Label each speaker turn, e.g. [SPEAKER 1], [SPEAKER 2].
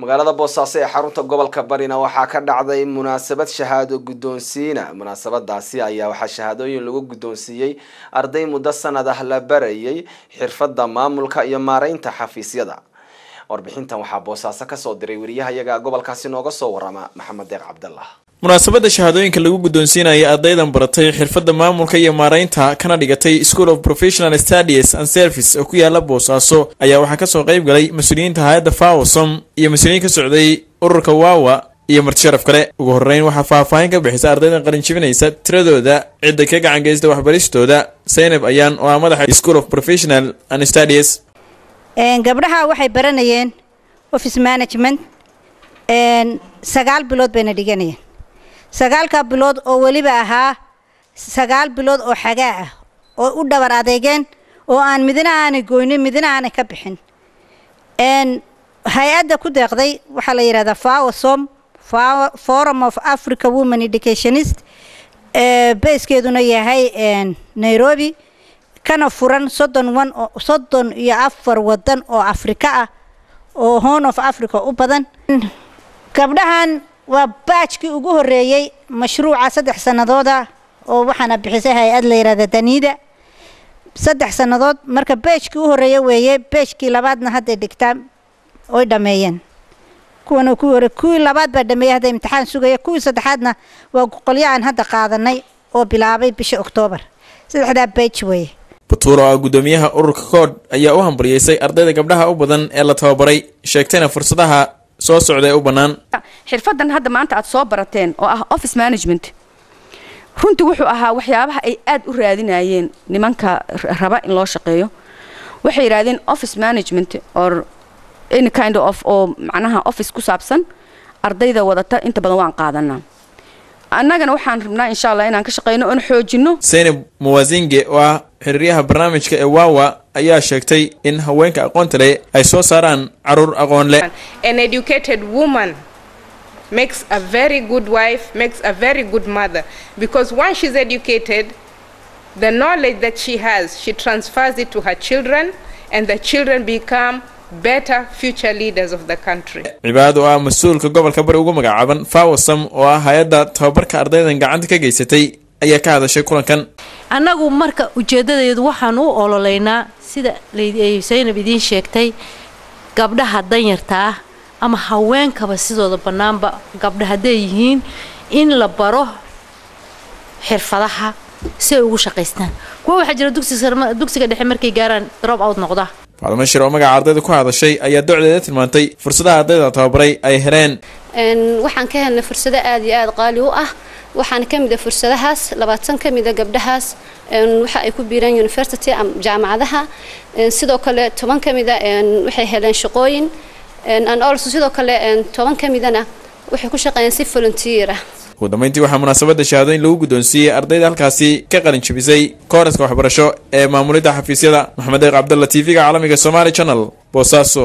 [SPEAKER 1] magaalada boosaaso ee xarunta gobolka barina waxaa ka dhacday munaasabad shahaado guddoonsiina. Munaasabadaasi ayaa waxaa shahaadooyin lagu guddoonsiiyey arday muddo sanad ah la barayay xirfadda maamulka iyo maareynta xafiisyada. Warbixintan waxaa boosaaso ka soo diray wariyahayaga gobolkaasi nooga soo warama maxamed deeq cabdallah
[SPEAKER 2] munaasabadda shahaadooyinka lagu guddoonsiinaya ardaydan baratay xirfadda maamulka iyo maareynta kana dhigatay school of professional studies and service oo ku yaalla boosaaso ayaa waxaa ka soo qayb galay mas'uuliyiinta hay'adda fawosom iyo mas'uuliyiin ka socday ururka waawa iyo marti sharaf kale. Ugu horeyn waxaa faahfaahin ka bixisa ardaydan qalinjibinaysa tiradooda cidda ka gacan geysta waxbaristooda saynab ayaan oo ah madaxa school of professional and studies.
[SPEAKER 3] Gabdhaha waxay baranayeen office management sagaal bilood bayna dhiganayeen sagaalka bilood oo weliba ahaa sagaal bilood oo xagaa ah oo u dhabar adeegeen oo aan midna aanay goynin midna ka bixin. Hay'adda ku deeqday waxaa la yidhahdaa fawosom forum of africa women educationist bayskeeduna yahay nairobi kana furan soddon one soddon iyo afar wadan oo afrika ah oo horn of africa u badan. Gabdhahan waa baajkii ugu horeeyey mashruuca saddex sanadooda oo waxaana bixisay hay'ad la yihahda daniida. Saddex sannadood marka beejkii u horreeya weeye beejkii labaadna hadday dhigtaan oy dhameeyeen. Kuwan ku hore kuwii labaad baa dhameeyey hadda imtixaan sugaya kuwii saddexaadna waa qolyo aan hadda qaadanay oo bilaabay bisha oktoobar saddexdaa beej weeye.
[SPEAKER 2] Batuur oo ah guddoomiyaha ururka koodh ayaa u hambalyeysay ardayda gabdhaha u badan ee la tababaray. Sheegtayna fursadaha soo socda ee u bannaan?
[SPEAKER 4] Xirfadan hadda maanta aad soo barateen oo ah office management runtii wuxuu ahaa waxyaabaha ay aad u raadinayeen nimanka raba in loo shaqeeyo. Waxay yidhahdeen office management or any kind of oo macnaha office ku saabsan ardayda wadata inta badan waan qaadanaa. Annagana waxaan rabnaa insha allah inaan ka shaqeyno oon xoojino
[SPEAKER 2] saynab muwasinge oo ah xiriiryaha barnaamijka ee waawa ayaa sheegtay in haweenka aqoonta leh ay soo saaraan carruur aqoon leh
[SPEAKER 5] An educated woman makes a very good wife, makes a very good mother. Because once she's educated, the knowledge that she has, she transfers it to her children, and the children become better future leaders of the country.
[SPEAKER 2] cibaad oo ah mas'uulka gobolka bari ugu magacaaban fawasam oo ah hay'adda tababarka ardaydan gacanta ka geysatay ayaa ka hadashay kulankan.
[SPEAKER 6] Annagu marka ujeeddadeedu waxaan u ololeynaa sida ay saynab idiin sheegtay gabdhaha danyarta ah ama haweenkaba sidooda bannaanba gabdha hadday yihiin in la baro xirfadaha si ay ugu shaqaystaan. Kuwa waxaa jira dugsiga dhexe markay gaaraan drop out noqda.
[SPEAKER 2] Faadimo shir oo magaca ardayda ku hadashay ayaa docdeeda tilmaantay fursadaha ardayda tababaray ay heleen.
[SPEAKER 7] Waxaan ka helnay fursado aada iyo aada qaali u ah waxaana ka mid a fursadahaas labaatan ka mid a gabdhahaas waxa ay ku biiraan university jaamacadaha. Sidoo kale toban ka mid a waxay heleen shaqooyin. And also sidoo kale toban ka midana waxay ku shaqeeyeen si volunteer ah.
[SPEAKER 2] Ugu dambeyntii waxaa munaasabadda shahaadooyin lagu guddoonsiiyey ardayda halkaasi ka qalin jabisay kooraska waxbarasho ee maamulidda xafiisyada maxamed eeq cabdalla t v-ga caalamiga somaali channel boosaaso